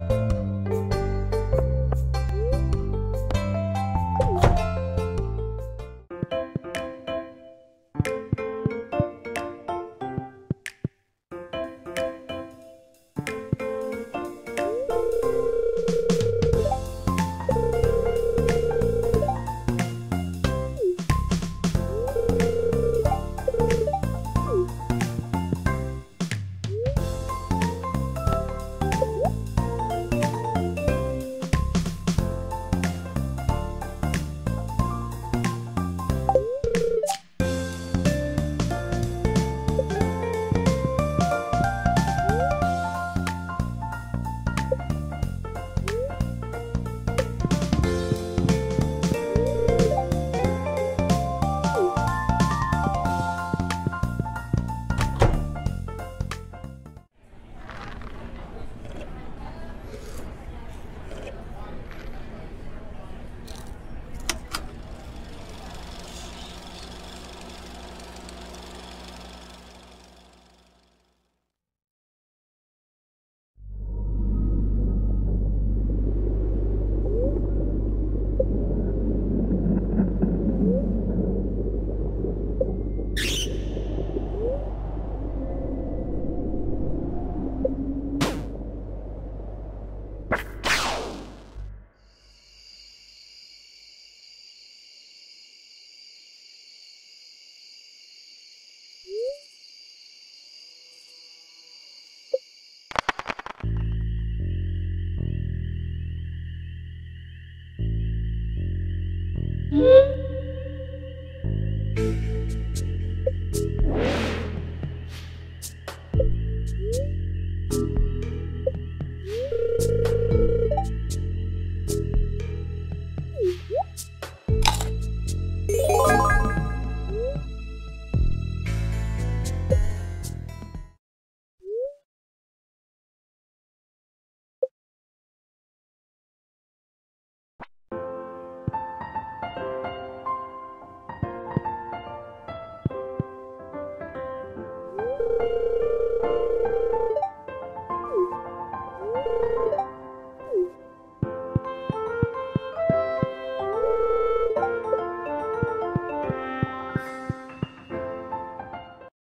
you 嗯